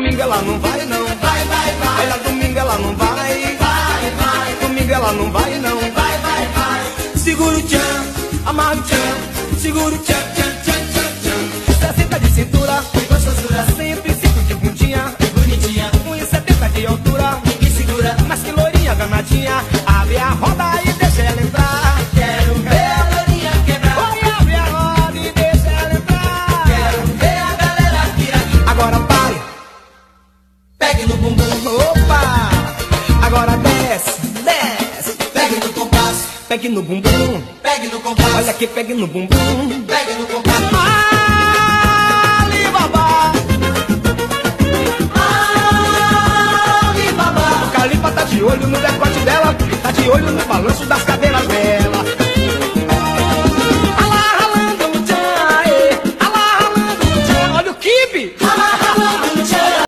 domingo ela não vai não. Vai, vai, vai. Olha, domingo ela não vai. Vai, vai. Domingo ela não vai não. Vai, vai, vai. Segura o tchan, amarra o tchan, segura o tchan, tchan, tchan, tchan, tchan. 60 de cintura, Que gostosura. 105 de bundinha, Bonitinha. 1,70 de altura. Me segura. Mas que lourinha danadinha, abre a roda e deixa ela entrar. Quero ver a desce, desce. Pegue no compasso. Pegue no bumbum, Pegue no compasso. olha que pegue no bumbum. Pegue no compasso. Alibaba, Alibaba. o Calipa tá de olho no decote dela, tá de olho no balanço da